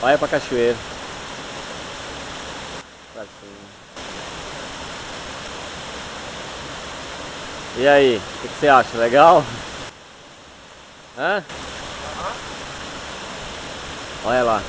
Olha pra cachoeira. Pra. E aí, o que, que você acha? Legal? Hã? Olha lá.